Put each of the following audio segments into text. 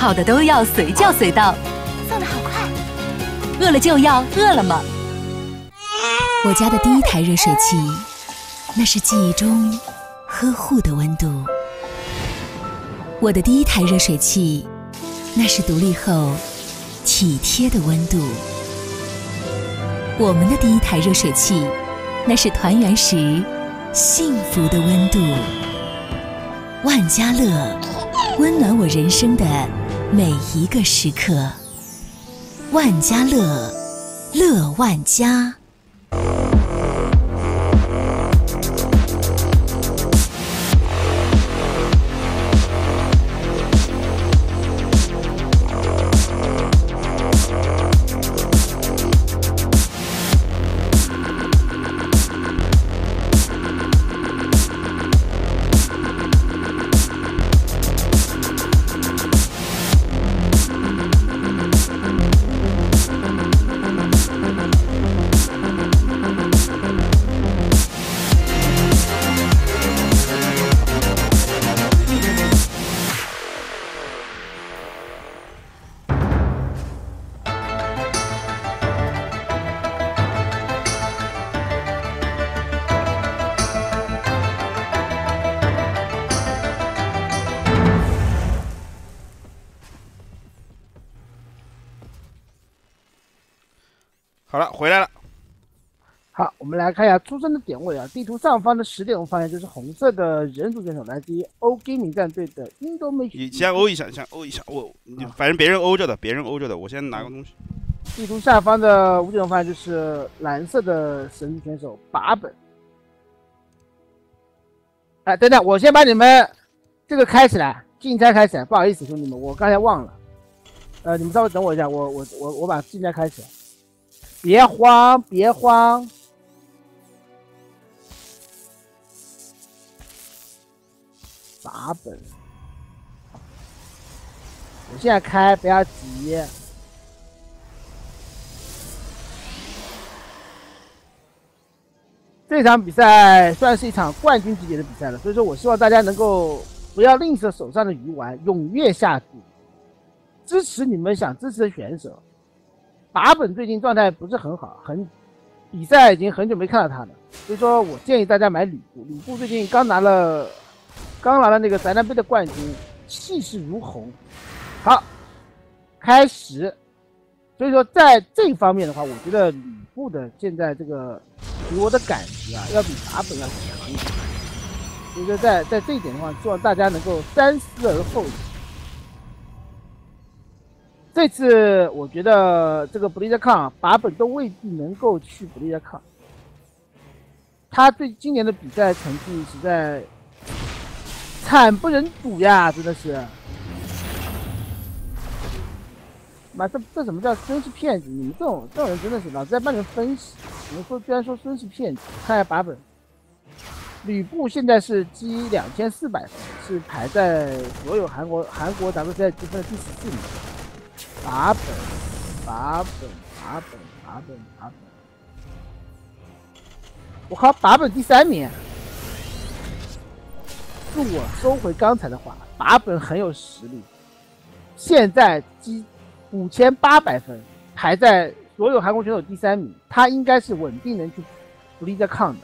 好的都要随叫随到，送的好快。饿了就要饿了么。我家的第一台热水器，那是记忆中呵护的温度。我的第一台热水器，那是独立后体贴的温度。我们的第一台热水器，那是团圆时幸福的温度。万家乐，温暖我人生的每一个时刻。万家乐，乐万家。回来了。好，我们来看一下出生的点位啊。地图上方的十点，我们发现就是红色的人族选手，来自于欧 gaming 战队的印度妹。你先欧一下，先欧一下。我你，反正别人欧着的，别人欧着的。我先拿个东西。地图下方的五点，我发现就是蓝色的神族选手把本。哎，等等，我先把你们这个开起来，竞猜开起来。不好意思，兄弟们，我刚才忘了。呃，你们稍微等我一下，我我我我把竞猜开起来。别慌，别慌。打本，我现在开，不要急。这场比赛算是一场冠军级别的比赛了，所以说我希望大家能够不要吝啬手上的鱼丸，踊跃下注，支持你们想支持的选手。把本最近状态不是很好，很比赛已经很久没看到他了，所以说我建议大家买吕布。吕布最近刚拿了，刚拿了那个宅男杯的冠军，气势如虹。好，开始。所以说在这方面的话，我觉得吕布的现在这个给我的感觉啊，要比把本要强一点。所以说在在这一点的话，希望大家能够三思而后行。这次我觉得这个布利德康把本都未必能够去布利德康，他对今年的比赛成绩实在惨不忍睹呀，真的是。妈，这这怎么叫孙是骗子？你们这种这种人真的是老在帮你分析。你们说居然说孙是骗子，看一下把本，吕布现在是积两千四百分，是排在所有韩国韩国 WCI 积分的第十四名。把本，把本，把本，把本，把本。我靠，把本第三名。恕我收回刚才的话，把本很有实力。现在积五千八百分，排在所有韩国选手第三名，他应该是稳定能去不利在抗的。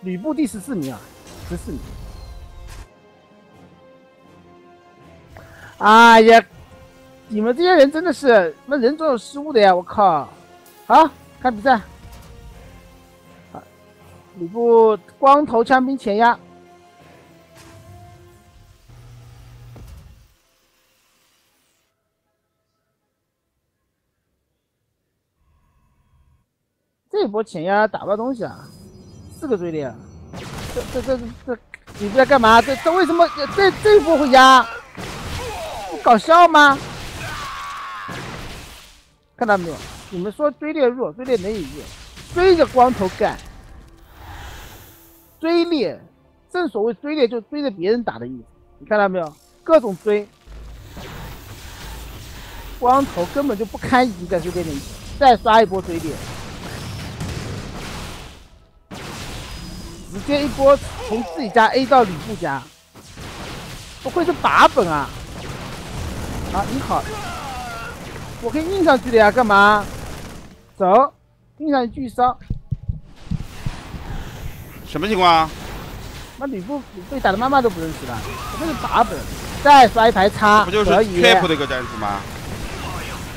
吕布第十四名啊，十四名。哎呀，你们这些人真的是，那人总有失误的呀！我靠，好看比赛。啊，吕布光头枪兵前压，这波前压打不到东西啊，四个追猎，这这这这，你在干嘛？这这为什么这这一波会压？搞笑吗？看到没有？你们说追猎弱，追猎哪里弱？追着光头干，追猎，正所谓追猎就追着别人打的意思。你看到没有？各种追，光头根本就不堪一击，在追猎里，再刷一波追猎，直接一波从自己家 A 到吕布家。不愧是把本啊？啊，你好，我可以硬上去的呀，干嘛？走，硬上去继续烧。什么情况？那吕布被打的妈妈都不认识了，我这是打本，再刷一排叉，不就是可以，cap 的一个战术吗？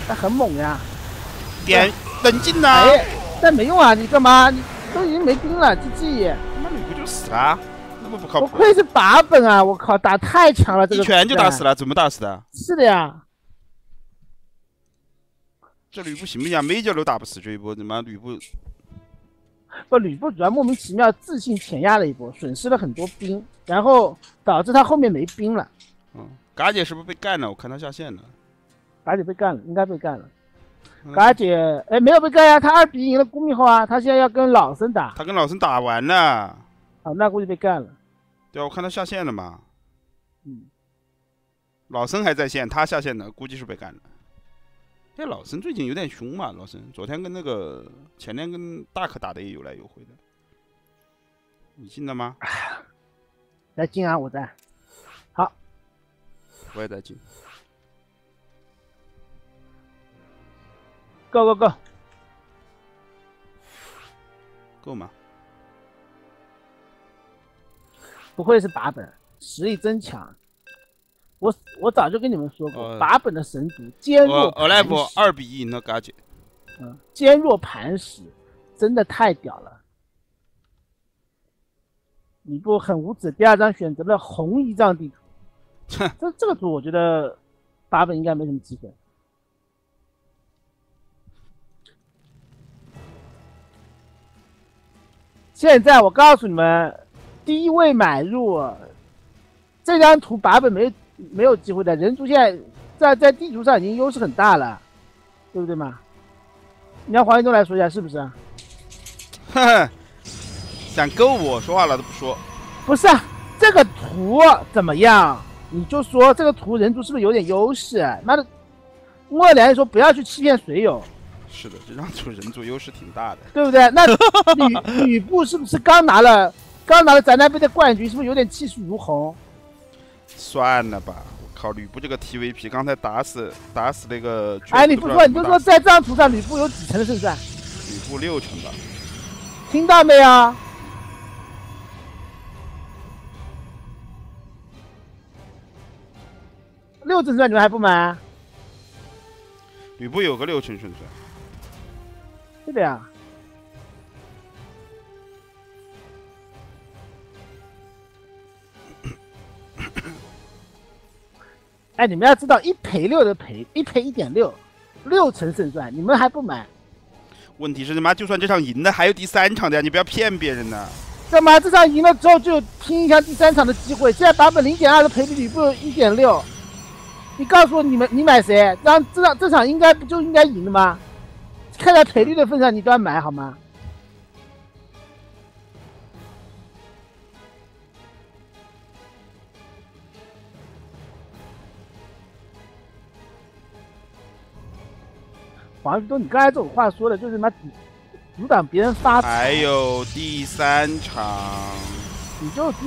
那很猛呀。点冷静呐！哎，但没用啊，你干嘛？你都已经没兵了，GG。那吕布就死了，不靠谱，不愧是把本啊！我靠，打太强了，这个一拳就打死了。怎么打死的？是的呀，这吕布行不行啊？每一脚都打不死这一波，怎么吕布？不，吕布主要莫名其妙自信碾压了一波，损失了很多兵，然后导致他后面没兵了，嗯，嘎姐是不是被干了？我看他下线了。嘎姐被干了，应该被干了。嗯嘎姐，哎，没有被干呀，他二比一赢了顾密后啊，他现在要跟老孙打，他跟老孙打完了，啊，那估计被干了。对啊，我看他下线了嘛。嗯，老僧还在线，他下线了，估计是被干了。哎，老僧最近有点凶嘛，老僧昨天跟那个前天跟大可打的也有来有回的。你进了吗？来进啊，我在。好我也在进。Go go go！够吗？不愧是把本，实力真强。我我早就跟你们说过，呃把本的神族坚若二比一赢了嘎姐。嗯，坚若磐石，真的太屌了。吕布很无耻，第二张选择了红一丈地图，这这个图我觉得把本应该没什么机会。现在我告诉你们，低位买入这张图把本没没有机会的，人族现在在在地图上已经优势很大了，对不对嘛？你让黄一东来说一下是不是啊？哼哼，想跟我说话了都不说。不是啊，这个图怎么样？你就说这个图人族是不是有点优势？妈的，莫良说不要去欺骗水友，是的，这张图人族优势挺大的。对不对？那吕吕布是不是刚拿了刚拿了宅男杯的冠军？是不是有点气势如虹？算了吧，我靠，吕布这个 TVP 刚才打死打死那个。哎，你不说你就说在这张图上吕布有几成的胜算？吕布六成吧。听到没有？六成算你们还不买？吕布有个六成胜算。是的呀。哎，你们要知道，一赔六的赔，一赔一点六，六成胜算，你们还不买？问题是他妈，就算这场赢了，还有第三场的呀！你不要骗别人呢。干嘛？这场赢了之后就拼一下第三场的机会。现在版本零点二的赔率吕布一点六，你告诉我你们你买谁？这场这场这场应该不就应该赢的吗？看在赔率的份上，你都要买好吗？黄旭东，你刚才这种话说的，就是他妈阻阻挡别人发财。还有第三场，你就你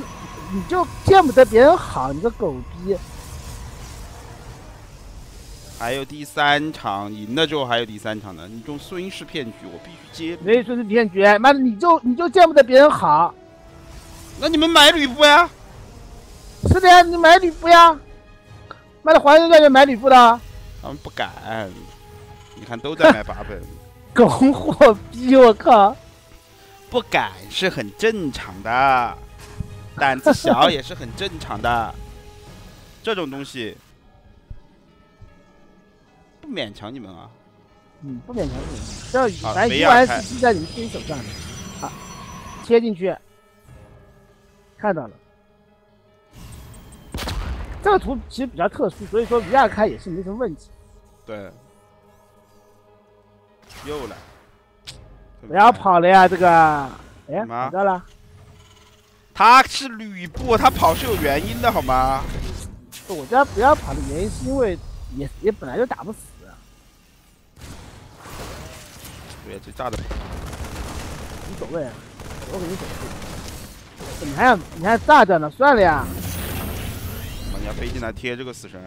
你就见不得别人好，你个狗逼！还有第三场，赢了之后还有第三场呢。你这种孙氏骗局，我必须接。没孙氏骗局，妈的，你就你就见不得别人好。那你们买吕布呀？是的呀，你买吕布呀。妈的，黄油要买吕布的，他们不敢，你看都在买八本，狗货逼！我靠，不敢是很正常的，胆子小也是很正常的。这种东西不勉强你们啊。嗯，不勉强你们，这好反正维亚开一完事情在你们自己手上的。好，切进去，看到了。这个图其实比较特殊，所以说 V 二开也是没什么问题。对，又来，不要跑了呀，这个，哎，么跑掉了。他是吕布，他跑是有原因的好吗？我家不要跑的原因是因为也也本来就打不死，对，这炸的无所谓，我肯定守住。你还要你还炸着呢，算了呀。你要要飞进来贴这个死神。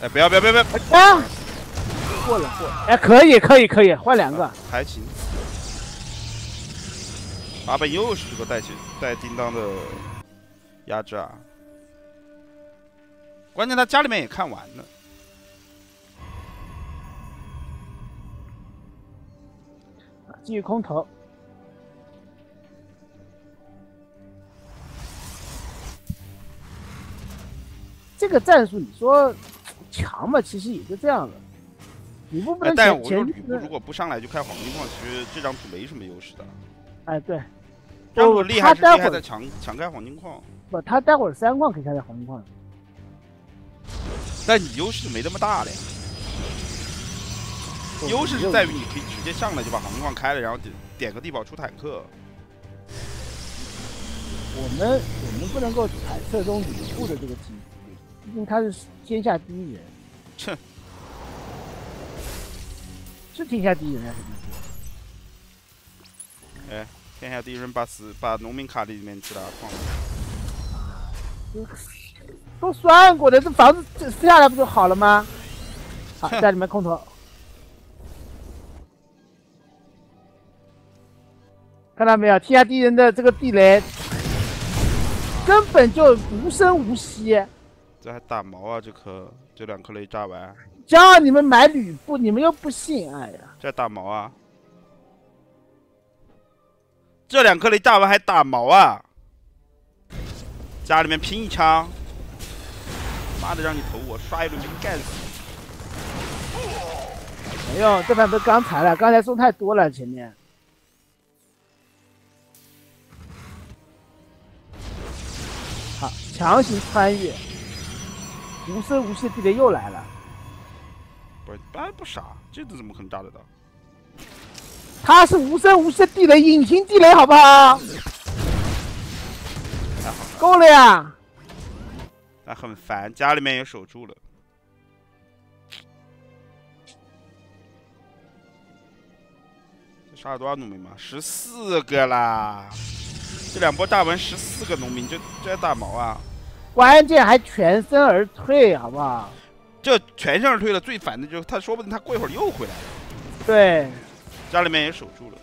哎，不要不要不要不要！啊，过了过了，哎，可以可以可以，换两个。还行。八本又是这个带起带叮当的压制啊！关键他家里面也看完了。继续空投。这个战术你说强嘛？其实也就这样了。吕布不能但我说吕布如果不上来就开黄金矿，其实这张图没什么优势的。哎对，这张图厉害是厉害在强强开黄金矿，不，他待会儿三矿可以开在黄金矿。但你优势没那么大了呀。优势是在于你可以直接上来就把黄金矿开了，然后点点个地堡出坦克。我们我们不能够揣测中吕布的这个机制，毕竟他是天下第一人。切，是天下第一人还是第一？哎，天下第一人把死把农民卡里面去了矿。都算过的，这房子这撕下来不就好了吗？好，在里面空投。看到没有，天下第一人的这个地雷根本就无声无息。这还打毛啊！这颗这两颗雷炸完，叫你们买吕布，你们又不信，哎呀！这打毛啊！这两颗雷炸完还打毛啊！家里面拼一枪，妈的让你投我，刷一轮兵干死你！没有，这盘不是刚才了，刚才送太多了，前面。好，强行穿越，无声无息的地雷又来了。不是，哎不傻，这都怎么可能炸得到？他是无声无息的地雷，隐形地雷，好不好？够了呀！但很烦，家里面也守住了。这杀了多少农民嘛？十四个啦！这两波大文十四个农民，这这还打毛啊！关键还全身而退，好不好？这全向而退了，最烦的就是他，说不定他过一会儿又回来了。对，家里面也守住了。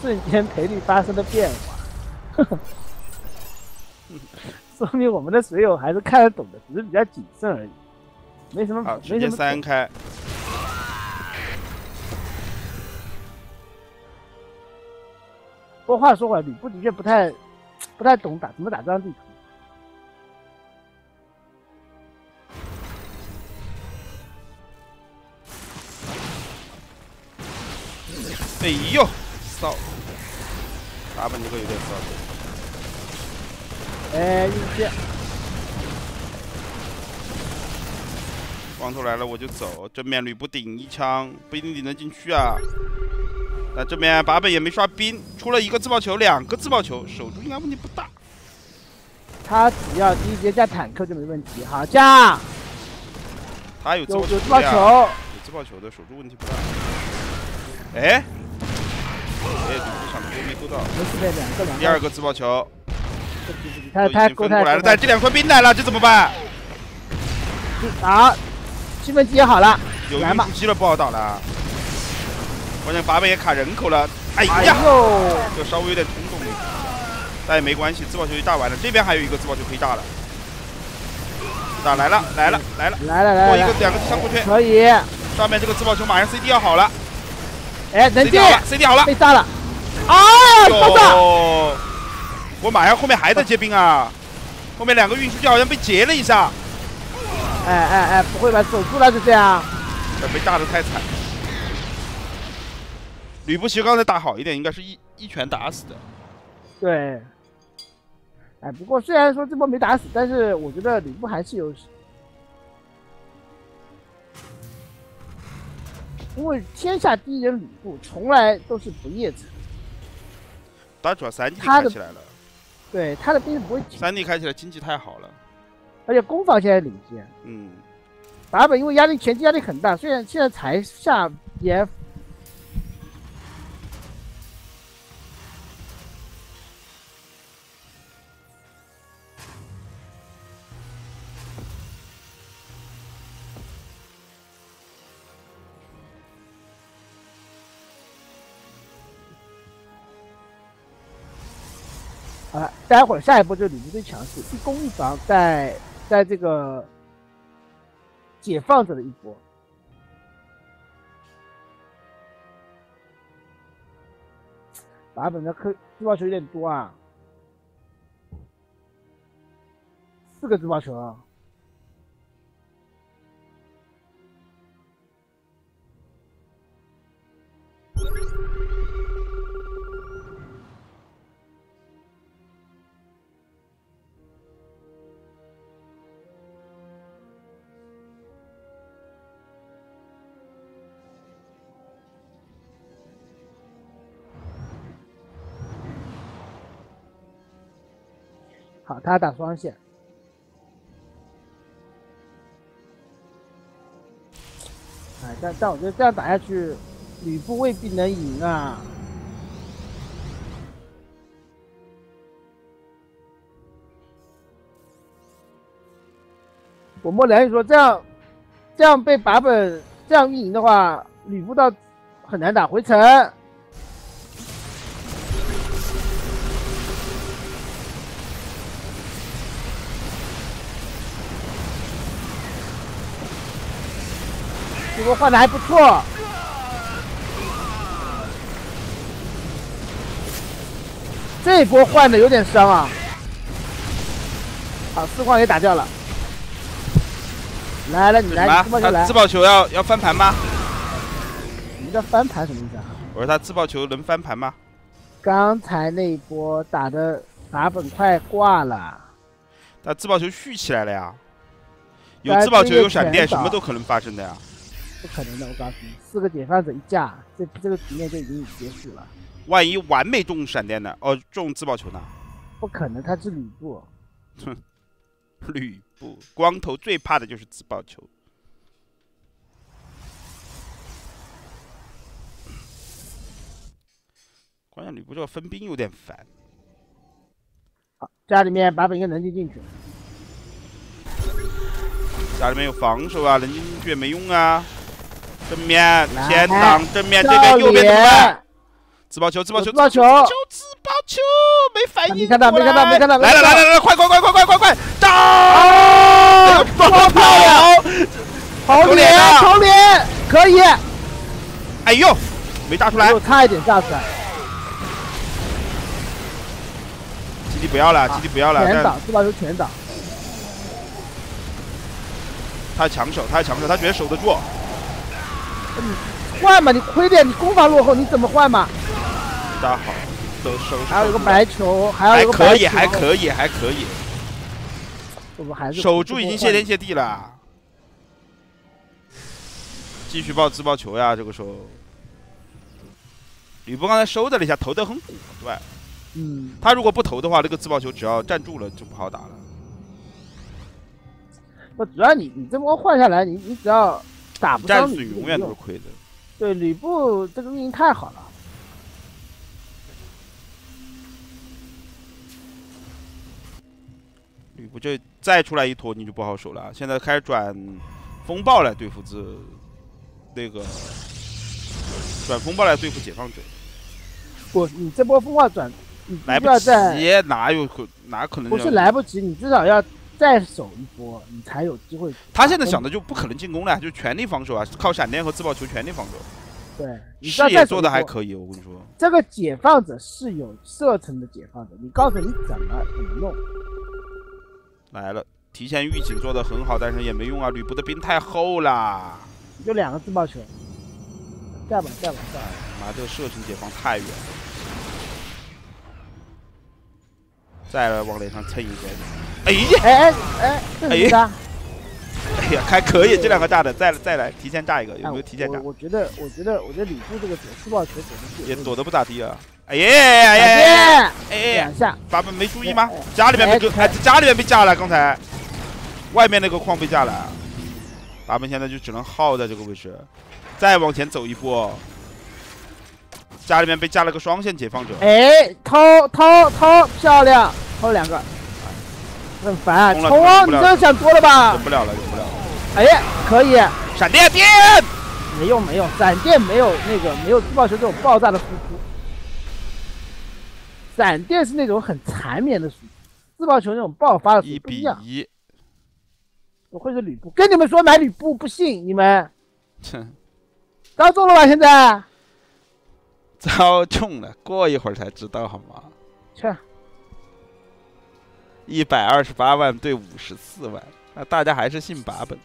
瞬间赔率发生了变化，说明我们的水友还是看得懂的，只是比较谨慎而已，没什么，好，直接三开。不过话说回来，吕布的确不太不太懂打怎么打这张地图。哎呦，骚！打本这个有点骚。哎，运气，光头来了我就走，正面吕布顶一枪，不一定顶得进去啊。那这边八本也没刷兵，出了一个自爆球，两个自爆球，守住应该问题不大。他只要第一节加坦克就没问题。好，加他有自爆有有自爆，球，有自爆球的，守住问题不大。哎，哎，吕布想勾没勾到？没事的，两个两个。第二个自爆球他他过来了，但这两块兵来了，这怎么办？好，气氛机也好了，有来吧运输机了，不好打了。关键八倍也卡人口了，哎哎呀！呦，就稍微有点冲动了，但也没关系，自爆球就炸完了。这边还有一个自爆球可以炸了，打来了，来了，来了，来了来了，过一个两个枪过去，可以，上面这个自爆球马上 CD 要好了哎，能进，CD 好了，被杀了，啊，爆炸，我马上后面还在接兵啊，后面两个运输机好像被截了一下，哎哎哎，不会吧，守住了就这样，这被炸的太惨。吕布其实刚才打好一点，应该是一一拳打死的。对，哎，不过虽然说这波没打死，但是我觉得吕布还是有，因为天下第一人吕布从来都是不夜城，打主要三 D 开起来了，对他的兵是不会，三 D 开起来经济太好了，而且攻防现在领先。嗯，版本因为压力前期压力很大，虽然现在才下 BF，待会儿下一波就是吕布最强势，一攻一防，在在这个解放者的一波。版本的科自爆球有点多啊，四个自爆球啊好，他打双线。哎，但但我觉得这样打下去，吕布未必能赢啊。我摸良心说，这样这样被版本这样运营的话，吕布倒很难打回城。这波换的还不错，这波换的有点伤啊！好，四矿也打掉了。来了，你来，自爆球来。自爆球要要翻盘吗？什么叫翻盘什么意思啊？我说他自爆球能翻盘吗？刚才那一波打的打本快挂了。他自爆球续起来了呀！有自爆球有闪电，什么都可能发生的呀！不可能的，我告诉你，四个解放者一架，这这个局面就已经结束了。万一完美中闪电呢？哦，中自爆球呢？不可能，他是吕布。哼，吕布，光头最怕的就是自爆球。关键吕布这个分兵有点烦。好，家里面把本应该能进进去。家里面有防守啊，能进进去也没用啊。正面先挡正面，这边右边怎么办？自爆球，自爆球，自爆球，自爆球，没反应。没看到，没看到，没看到。来了，来了，来了，快快快快快快快，打！多漂亮！头脸，头脸，可以。哎呦，没炸出来，差一点炸出来。基地不要了，基地不要了。全挡，自爆球全挡。他抢手，他抢手，他绝对守得住。你换嘛，你亏点，你攻防落后，你怎么换嘛？大家好，都收。还有一个白球，还有一个白球，还可以，还可以，还可以。我们还是守住已经谢天谢地了。继续爆自爆球呀！这个时候，吕布刚才收的了一下，投的很果断。嗯。他如果不投的话，那个自爆球只要站住了就不好打了。不，主要你你这波换下来，你你只要。打不战损永远都是亏的。对吕布这个运营太好了。吕布这再出来一坨你就不好守了。现在开始转风暴来对付这那个转风暴来对付解放者。不，你这波风暴转，你来不及，哪有可哪可能？不是来不及，你至少要。再守一波，你才有机会。他现在想的就不可能进攻了，就全力防守啊，靠闪电和自爆球全力防守。对，你视野做的还可以，我跟你说。这个解放者是有射程的解放者，你告诉你怎么怎么弄。来了，提前预警做的很好，但是也没用啊，吕布的兵太厚了。就两个自爆球，再吧，再吧，再吧。妈，这个射程解放太远了。再来往脸上蹭一个。哎呀！哎哎哎！哎呀！哎呀，还可以，这两个炸的，再再来，提前炸一个，有没有提前炸？我觉得，我觉得，我觉得吕布这个躲自爆球躲的也躲得不咋地啊！哎呀哎呀！哎哎，两下，咱们没注意吗？家里面被哎，家里面被炸了，刚才外面那个矿被炸了，咱们现在就只能耗在这个位置，再往前走一步，家里面被加了个双线解放者。哎，偷偷偷，漂亮，偷两个。很烦啊！冲啊！你这样想多了吧？忍不了了，忍不了了。哎，可以。闪电电，没用没用，闪电没有那个没有自爆球这种爆炸的输出。闪电是那种很缠绵的输出，自爆球那种爆发的属一比性不一样。一，我会是吕布，跟你们说买吕布不信，你们 哼，遭中了吧？现在，遭中了，过一会儿才知道好吗？切，一百二十八万对五十四万，那大家还是信把本。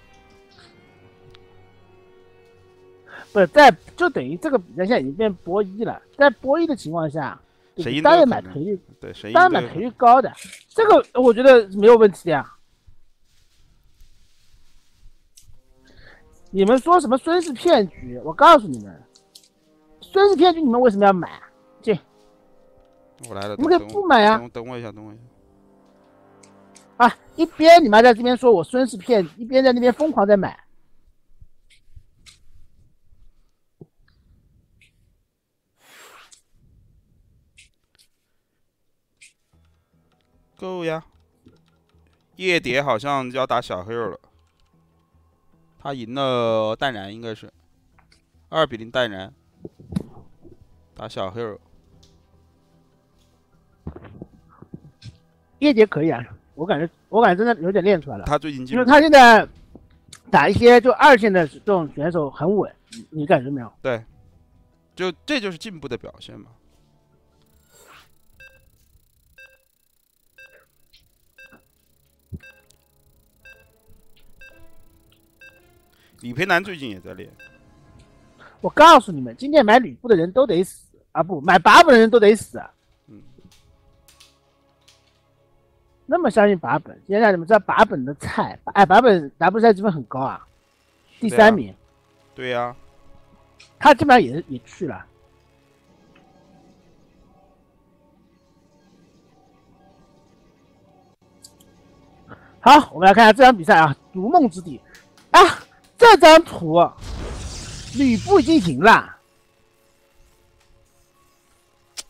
不是在就等于这个比赛现在已经变博一了，在博一的情况下，谁赢当然买赔率，对，谁赢当然买赔率高的，这个我觉得没有问题的呀。你们说什么孙氏骗局？我告诉你们，孙氏骗局你们为什么要买？进我来了，你们可以不买啊等等我一下，等我一下。啊！一边你妈在这边说我孙是骗局，一边在那边疯狂在买。够呀！夜蝶好像要打小黑肉了，他赢了淡然，应该是二比零淡然打小黑了。夜蝶可以啊，我感觉我感觉真的有点练出来了，他最近进因为他现在打一些就二线的这种选手很稳，你你感觉没有？对，就这就是进步的表现嘛。李培南最近也在练，我告诉你们，今天买吕布的人都得死啊！不，买八本的人都得死。嗯，那么相信把本，现在你们知道把本的菜，哎，把本 W 赛积分很高啊，第三名，对呀、他基本上也也去了。好，我们来看一下这场比赛啊，逐梦之地啊，这张图，吕布已经赢了。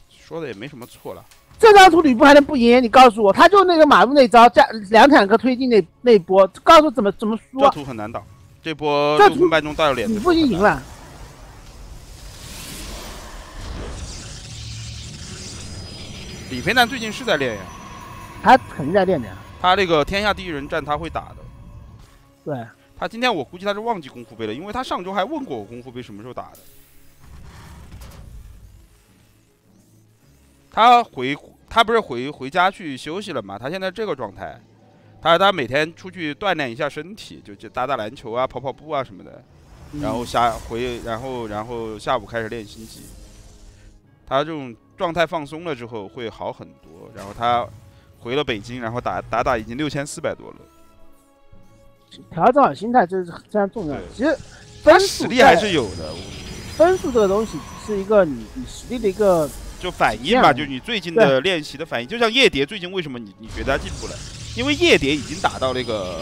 说的也没什么错了。这张图吕布还能不赢？你告诉我，他就那个马路那招加两坦克推进那那一波，告诉我怎么怎么输这啊？图很难打，这波这图六分半钟大有脸的。吕布已经赢。了，李培南最近是在练呀，他肯定在练的呀。他这个天下第一人战他会打的。对，他今天我估计他是忘记功夫杯了，因为他上周还问过我功夫杯什么时候打的。他回他不是回回家去休息了嘛？他现在这个状态，他他每天出去锻炼一下身体，就就打打篮球啊、跑跑步啊什么的，然后下回然后然后下午开始练心技。他这种状态放松了之后会好很多，然后他回了北京，然后打打打已经六千四百多了。调整好心态这是非常重要的。其实他分数实力还在是有的，分数这个东西是一个你你实力的一个就反应嘛，就你最近的练习的反应，就像夜蝶最近为什么你你觉得他进步了？因为夜蝶已经打到那个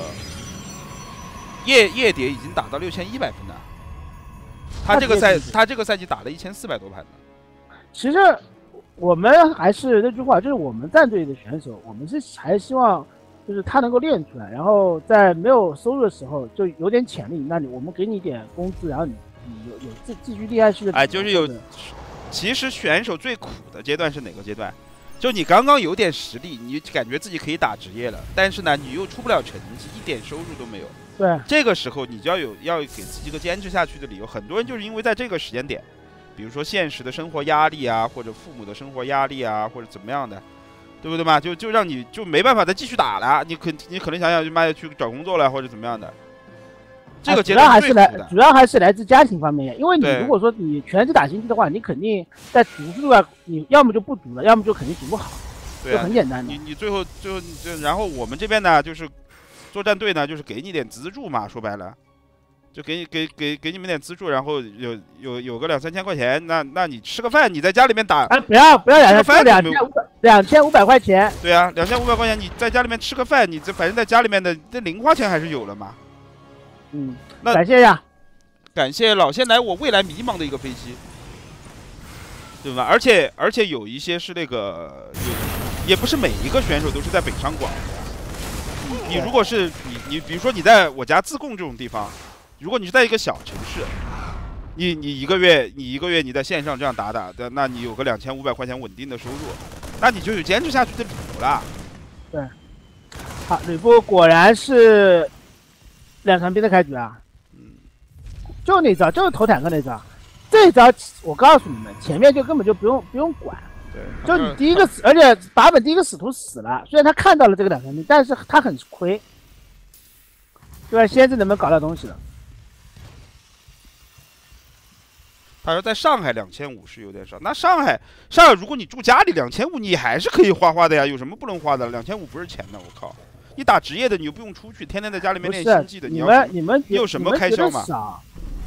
夜夜蝶已经打到六千一百分了，他这个赛他这个赛季打了一千四百多盘呢。其实我们还是那句话，就是我们战队的选手，我们是还是希望就是他能够练出来，然后在没有收入的时候就有点潜力，那你我们给你一点工资，然后你你有有继继续厉害去的，哎就是有其实选手最苦的阶段是哪个阶段？就你刚刚有点实力，你感觉自己可以打职业了，但是呢，你又出不了成绩，一点收入都没有。对这个时候你就要有要给自己一个坚持下去的理由。很多人就是因为在这个时间点，比如说现实的生活压力啊，或者父母的生活压力啊，或者怎么样的，对不对嘛？就就让你就没办法再继续打了。你可你可能想想就妈的去找工作了，或者怎么样的。这个主要还是来主要还是来自家庭方面，因为你如果说你全职打星际的话，你肯定在读书啊，你要么就不读了，要么就肯定读不好，就对啊很简单的你。你最后最后就然后我们这边呢，就是作战队呢，就是给你点资助嘛，说白了，就给你给给给你们点资助，然后有有有个两三千块钱，那那你吃个饭，你在家里面打，哎，不要不要两这个千，两千五百块钱，对啊，两千五百块钱你在家里面吃个饭，你这反正在家里面的这零花钱还是有了嘛。嗯，那感谢呀，感谢老先来我未来迷茫的一个飞机，对吧？而且而且有一些是那个也也不是每一个选手都是在北上广的。你如果是你你比如说你在我家自贡这种地方，如果你是在一个小城市，你你一个月你一个月你在线上这样打打的，那你有个两千五百块钱稳定的收入，那你就有坚持下去的理由了。对好，吕布果然是两层兵的开局啊，嗯，就那招，就是投坦克那招。这一招我告诉你们，前面就根本就不用不用管，对，就你第一个死，而且把本第一个使徒死了，虽然他看到了这个两层兵，但是他很亏，对吧？先知能不能搞到东西了？他说在上海两千五是有点少，那上海上海如果你住家里两千五，你还是可以花花的呀，有什么不能花的？两千五不是钱呢，我靠！你打职业的你又不用出去，天天在家里面练星际的，你们你们你有什么开销吗少，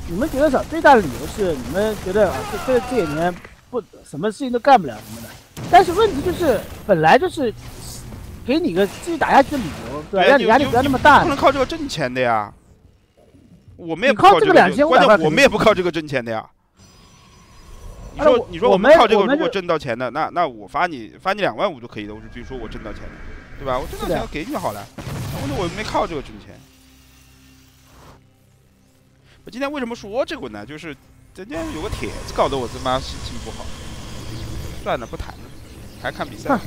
你们觉得少，最大的理由是你们觉得啊，这这这几年不什么事情都干不了什么的。但是问题就是，本来就是给你个继续打下去的理由，对吧？让你压力不要那么大不。能靠这个挣钱的呀。我们也不靠这个不这个挣，2500关键我们也不靠这个挣钱的呀。你说你说我们靠这个如果挣到钱的，那那我发你发你两万五就可以的。我是比如说我挣到钱了，对吧？我挣到是的钱我给你就好了。问题我没靠这个挣钱。我今天为什么说这个呢？就是今天有个帖子搞得我他妈心情不好。算了，不谈了，还看比赛哼。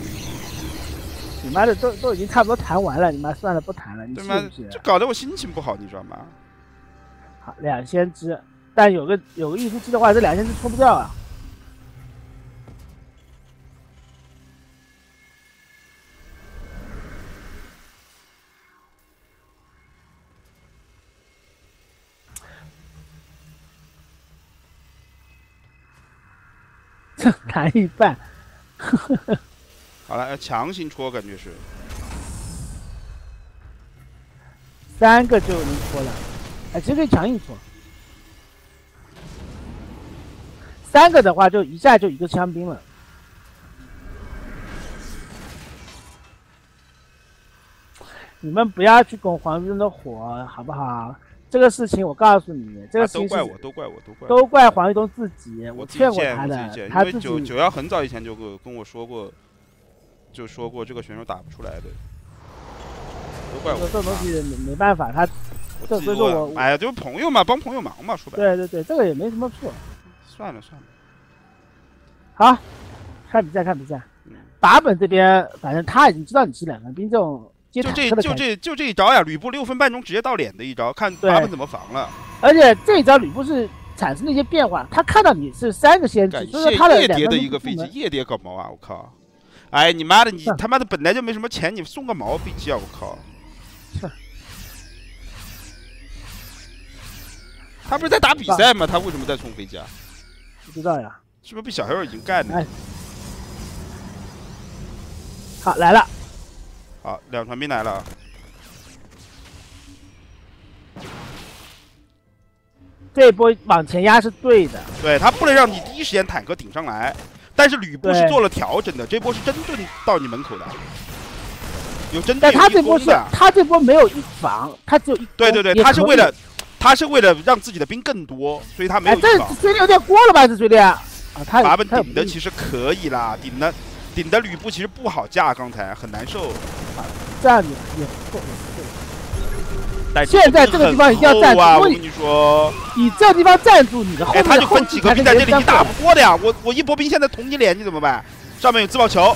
你妈的都都已经差不多谈完了，你妈算了不谈了，你对吗信不信？？这搞得我心情不好，你知道吗？好，两千只，但有个有个预付机的话，这两千只抽不掉啊。这谈一半，好了，要强行戳，感觉是。三个就能戳了，哎，其实可以强硬戳。三个的话，就一下就一个枪兵了。你们不要去拱黄玉中的火，好不好？这个事情我告诉你，这个都怪我，都怪我，都怪我。都怪黄玉东自己，我劝过，他的自，，他自因为九九幺很早以前就跟我跟我说过，就说过这个选手打不出来的，都怪我。这这东西没没办法，他我这所以说我哎呀，就是朋友嘛，帮朋友忙嘛，说白了。对对对，这个也没什么错。算了算了，好，看比赛看比赛嗯。把本这边，反正他已经知道你是两个兵，这种就这。就这就这一招呀，吕布六分半钟直接到脸的一招，看对八本怎么防了。而且这一招吕布是产生了一些变化，他看到你是三个先知感，所以说他的谢夜蝶两个的一个飞机夜蝶搞毛啊！我靠！哎，你妈的，你是他妈的本来就没什么钱，你送个毛飞机啊！我靠！是他不是在打比赛吗？他为什么在送飞机啊？不知道呀。是不是被小黑人已经干了哎？好来了，好，两船兵来了，这波往前压是对的，对他不能让你第一时间坦克顶上来，但是吕布是做了调整的，这波是针对到你门口的，有针对他这波是他这波没有一防，他只有一对对对，他是为了他是为了让自己的兵更多，所以他没哎，这有一防。追的有点过了吧？这追的啊，他有把本他有顶的其实可以啦，顶的顶的吕布其实不好架，刚才很难受。这样也也不错，现在这个地方一定要站住啊！我跟你说，你这地方站住，你的后哎，面的后他就分几个兵在这里，你打不过的呀！我我一波兵现在捅你脸，你怎么办？上面有自爆球，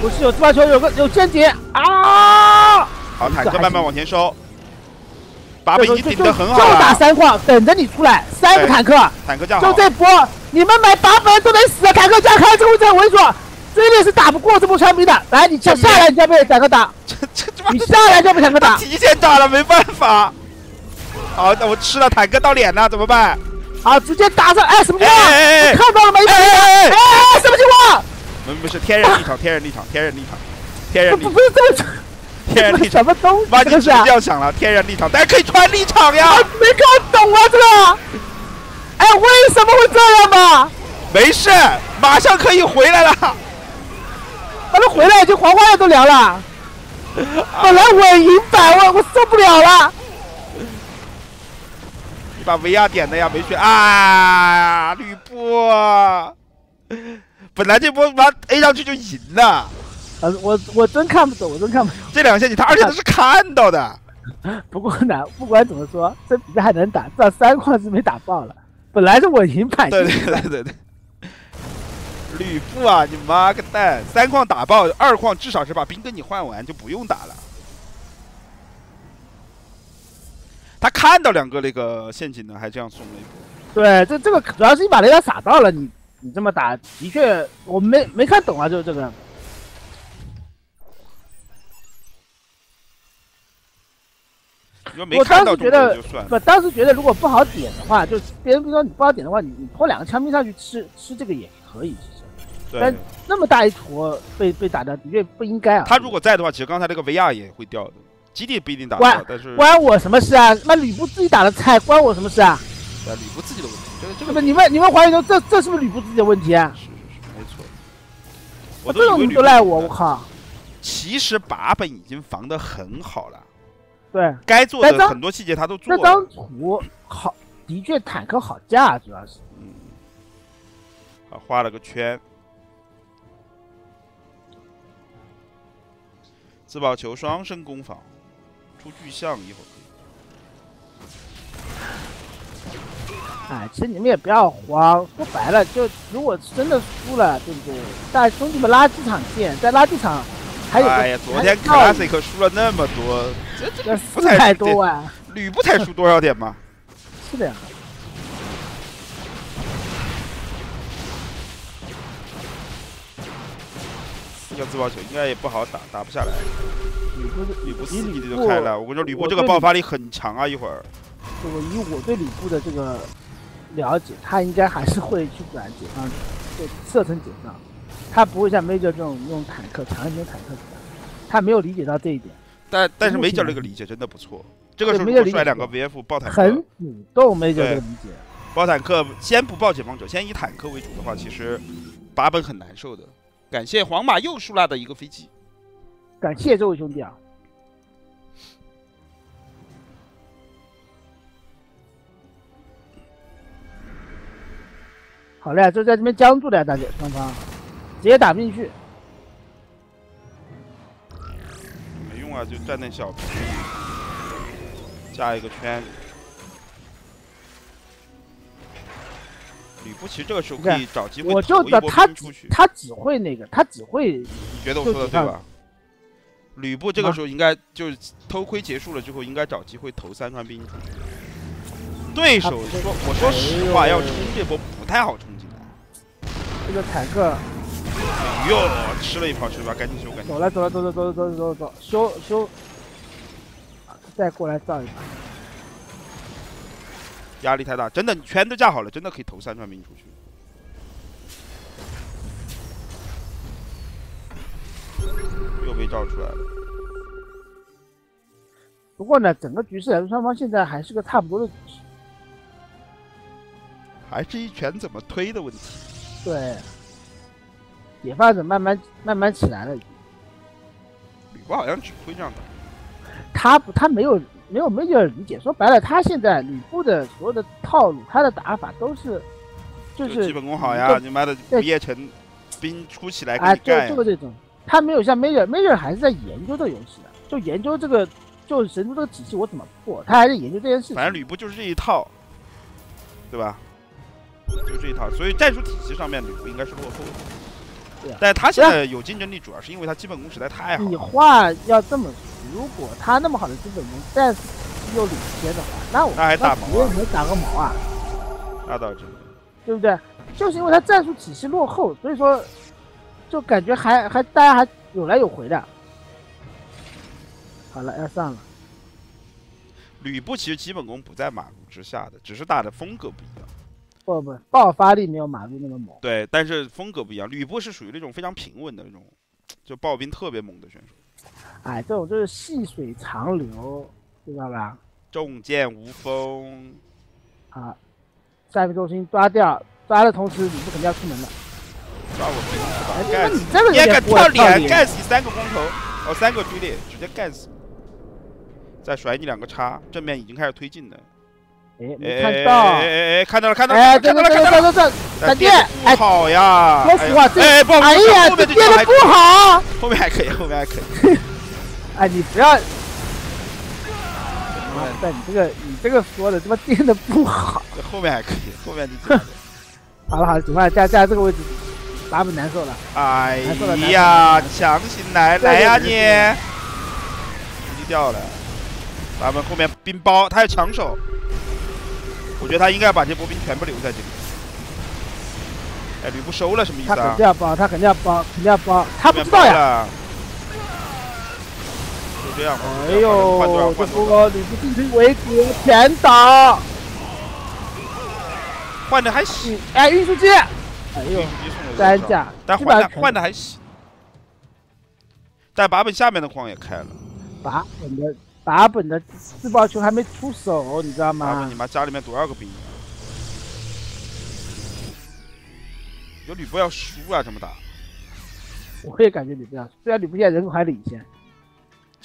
不是有自爆球，有个有间谍啊！好，坦克慢慢往前收，把这个本已经顶得很好就打。三矿，等着你出来，三个哎坦克，坦克架好，就这波，你们买八本都得死，坦克加开这个位置很猥琐，追猎是打不过这波枪兵的。来，你下下来，你就要被坦克打，你下来就要被坦克打。提前打了，没办法。好，那我吃了坦克到脸了，怎么办？好，直接打上，哎，什么情哎况？看到了没？哎哎哎哎，什么情况？没没事，天然立场，天然立场，天然立场，天然立不不是这个，天然立场这什。么东西？啊这样想了，天然立场，大家可以穿立场呀。没搞懂啊，这个。哎，为什么会这样嘛？没事，马上可以回来了。他都回来已经黄花药都凉了。本来稳赢百万，我受不了了。你把维亚点的呀，没血啊，吕布。本来这波把 A 上去就赢了，呃，我我真看不懂，我真看不懂。这两下你他而且他是看到的。不过呢，不管怎么说，这比赛还能打，至少三矿是没打爆了。本来是稳赢版，对对对对对。吕布啊，你妈个蛋！三矿打爆，二矿至少是把兵跟你换完就不用打了。他看到两个那个陷阱呢，还这样送了一波。对，这这个主要是你把雷达撒到了，你你这么打的确我没没看懂啊，就是这个。我当时觉得不，当时觉得如果不好点的话，就别人说你不好点的话，你你拖两个枪兵上去吃吃这个也可以，其实。但那么大一坨被被打掉，的确不应该啊。他如果在的话，其实刚才那个 VR 也会掉的，基地不一定打掉，但是关我什么事啊？那吕布自己打的菜，关我什么事啊？啊，吕布自己的问题，这个这个。你们你们怀疑说这这是不是吕布自己的问题啊？是是是，没错。我这种都赖我，我靠！其实把本已经防的很好了。对，该做的很多细节他都做了。这张图好，的确坦克好架，主要是。嗯。啊，画了个圈。自爆球双生攻防，出巨象一会儿可以。哎，其实你们也不要慌，说白了，就如果真的输了，对不对？在兄弟们垃圾场见，在垃圾场还有。哎呀，昨天 classic 输了那么多，这这不才多啊，吕布才输多少点吗？是的呀。四个自爆球应该也不好打，打不下来。吕布，吕布四级的都开了，我跟你说，吕布这个爆发力很强啊！一会儿，我以我对吕布的这个了解，他应该还是会去转解放，就射程解放。他不会像 Major 这种用坦克强行坦克打，他没有理解到这一点。但但是 Major 那个理解真的不错，这个时候甩两个 VF 爆坦克，很主动 Major 这个理解。爆坦克先不爆解放者，先以坦克为主的话，其实把本很难受的。感谢皇马又输了的一个飞机，感谢这位兄弟啊！好嘞，就在这边僵住了，大姐双方。直接打不进去，用啊！就占点小便宜，加一个圈。吕布其实这个时候可以找机会我就知道他他只会那个，他只会。你觉得我说的对吧？吕布这个时候应该就是偷窥结束了之后，应该找机会投三川兵。对手说：“我说实话，要冲这波不太好冲进来。”这个坦克。哟，吃了一炮是吧？赶紧修，赶紧。走了，走了，走走走走走走走，修修。再过来造一把。压力太大，真的，你全都架好了，真的可以投三串兵出去。又被照出来了。不过呢，整个局势来说，双方现在还是个差不多的局势。还是一拳怎么推的问题。对。解放者慢慢慢慢起来了，吕布好像只会这样的。他不，他没有没有没有理解。说白了，他现在吕布的所有的套路，他的打法都是就是基本功好呀，你妈的毕业成兵出起来啊，就就这种。他没有像 Major，Major 还是在研究这个游戏的，就研究这个就神族这个体系我怎么破，他还在研究这件事情。反正吕布就是这一套，对吧？就这一套，所以战术体系上面吕布应该是落后的。但他现在有竞争力，主要是因为他基本功实在太好。你话要这么说，如果他那么好的基本功，但是又领先的话，那我那还打毛啊？能打个毛啊？那倒是，对不对？就是因为他战术体系落后，所以说就感觉还还大家还有来有回的。好了，要上了。吕布其实基本功不在马路之下的，只是打的风格不一样。不不，爆发力没有马路那么猛。对，但是风格不一样。吕布是属于那种非常平稳的那种，就暴兵特别猛的选手。哎，这种就是细水长流，知道吧？重剑无锋。好，下一个重心抓掉，抓的同时吕布肯定要出门了。抓我？干死！你敢跳脸，干死你三个光头，哦，三个追猎，直接干死。再甩你两个叉，正面已经开始推进了。哎，没看到！哎哎哎，看到了，看到了，看到了，看到了！这闪电，不好呀！说实话，哎，不好，哎呀，这电的不好。后面还可以，后面还可以。哎，你不要！但你这个，你这个说的他妈电的不好。这后面还可以，后面你。好了好了，警方加加这个位置。把本难受了。哎呀，强行来来呀你，掉了。咱们后面冰包，他要抢手，我觉得他应该要把这波兵全部留在这里。哎，吕布收了什么意思啊他肯啊定？要包，他肯定要包，肯定要包，他不知道呀。就这样吧。哎呦，这波吕布进退维谷，全倒。换的还行，嗯，哎，运输机，哎呦，三架，但换的换的还行。但把本下面的矿也开了，把本的把本的自爆球还没出手，你知道吗把本你？妈家里面多少个兵？有吕布要输啊，这么打我也感觉吕布要输，虽然吕布现在人口还领先，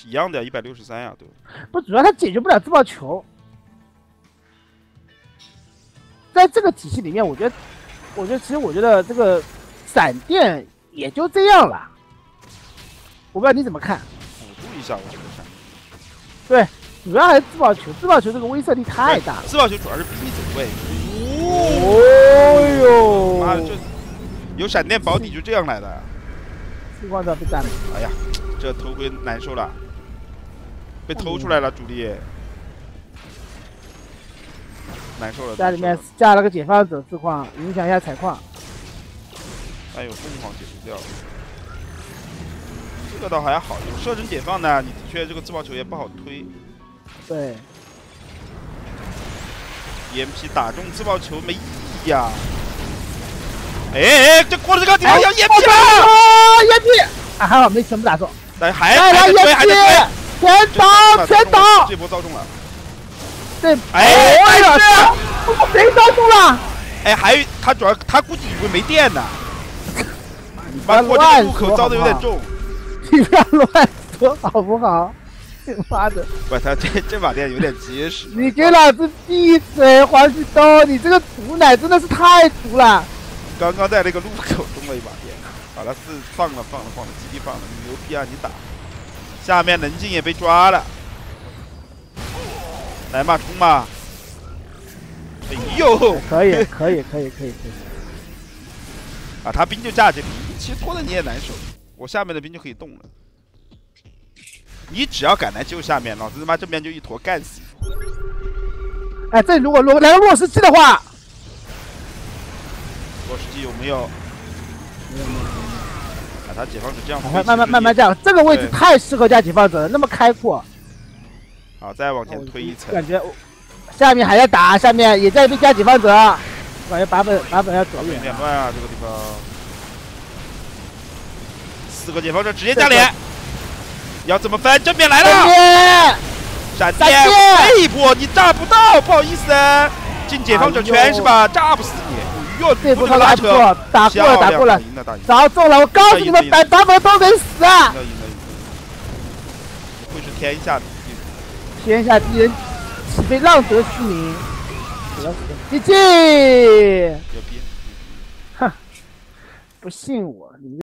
一样的，一百六十三呀，对。不主要他解决不了自爆球。在这个体系里面，我觉得，我觉得其实我觉得这个闪电也就这样了。我不知道你怎么看，辅助一下，我觉得闪主要还是自爆球，自爆球这个威慑力太大了。自爆球主要是逼你走位。哦哟，妈的，这有闪电保底就这样来的。情况都要被占了。哎呀，这头盔难受了，被偷出来了主力，难受了。家里面架了个解放者自矿，影响一下采矿。哎呦，凤凰解除掉了。这个倒还好，有射程解放呢，你的确这个自爆球也不好推。对，EMP 打中自爆球没意义呀、哎哎，这过了这个地方要 EMP 了，啊，烟屁啊，还好没全部打中。来还来来还得追，烟还得追。屁，全倒全倒。这波遭中了。对，哎哎呀，是这谁遭中了？哎，还有他主要他估计以为没电呢，妈过这个路口遭的有点重。你不要乱说好不好？妈的，不，他这这把电有点结实。你给老子闭嘴，黄旭东！你这个毒奶真的是太毒了。刚刚在那个路口中了一把电，把他四放了放了放了，基地放了，你牛逼啊！你打，下面能静也被抓了，来嘛冲嘛！哎呦，可以，可以，可以，可以，可以。啊，他兵就架这里，其实拖的你也难受，我下面的兵就可以动了。你只要敢来救下面，老子他妈这边就一坨干死你。哎，这里如果落来个落石机的话，落石机有没有？啊，他解放者这样慢慢慢慢慢这样，这个位置太适合加解放者了，那么开阔。好，再往前推一层。感觉下面还在打，下面也在被加解放者，感觉把本把本要走有远了。点乱啊，这个地方。四个解放者直接加脸，要怎么分？正面来了，闪电这一波你炸不到，不好意思，进解放者圈是吧？炸不死你。哎呦，这波他拉扯，打过了，打过了早中了！我告诉你们，把把本都得死啊！赢了，赢了，赢了。不愧是天下第一。天下第一人，岂非浪得虚名？GG，牛逼！不信我，你们。